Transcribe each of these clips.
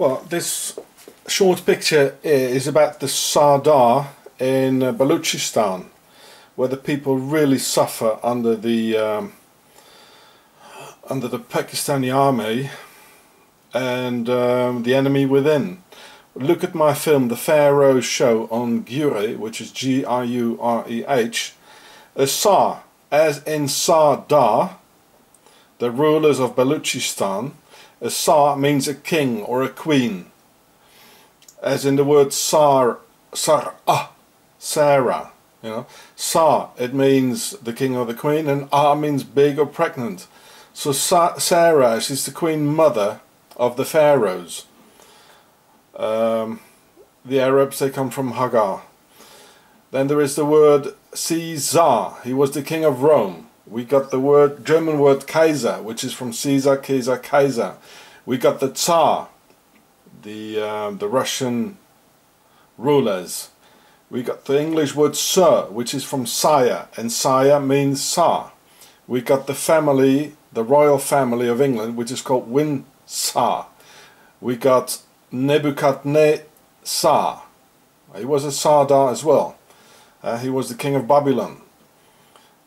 Well, this short picture is about the Sardar in uh, Balochistan, where the people really suffer under the um, under the Pakistani army and um, the enemy within. Look at my film, The Pharaoh Show on Giureh, which is G-I-U-R-E-H. A Sar, as in Sardar, the rulers of Balochistan, a Sar means a king or a queen, as in the word Sar, Sar, ah, Sarah. You know, Sar it means the king or the queen, and Ah means big or pregnant. So Sa Sarah is the queen mother of the pharaohs. Um, the Arabs they come from Hagar. Then there is the word Caesar. He was the king of Rome. We got the word German word Kaiser, which is from Caesar, Kaiser, Kaiser. We got the Tsar, the um, the Russian rulers. We got the English word Sir, which is from sire, and sire means Tsar. We got the family, the royal family of England, which is called Windsor. We got Nebuchadnezzar. He was a Sardar as well. Uh, he was the king of Babylon.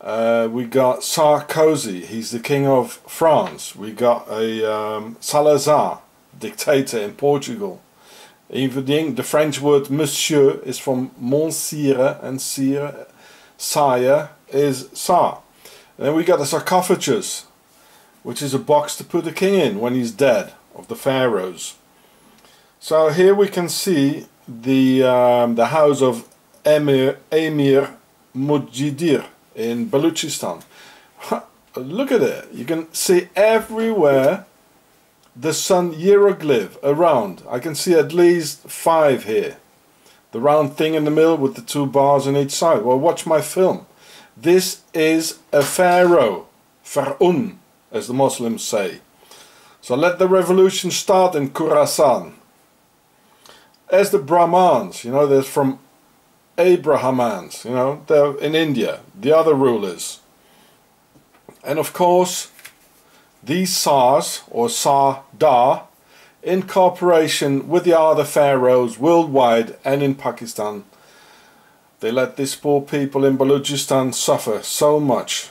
Uh, we got Sarkozy, he's the king of France. We got a um, Salazar, dictator in Portugal. Even the, French word monsieur is from monsieur and sire, sire is sar. And then we got the sarcophagus, which is a box to put the king in when he's dead, of the pharaohs. So here we can see the um, the house of Emir, Emir Mujidir in Balochistan. Look at it. You can see everywhere the sun hieroglyph around. I can see at least five here. The round thing in the middle with the two bars on each side. Well, watch my film. This is a pharaoh. Far'un, as the Muslims say. So let the revolution start in Khorasan. As the Brahmans, you know, there's from Abrahamans, you know, they're in India, the other rulers. And of course, these Sars, or Sardar, in cooperation with the other pharaohs worldwide and in Pakistan, they let these poor people in Balochistan suffer so much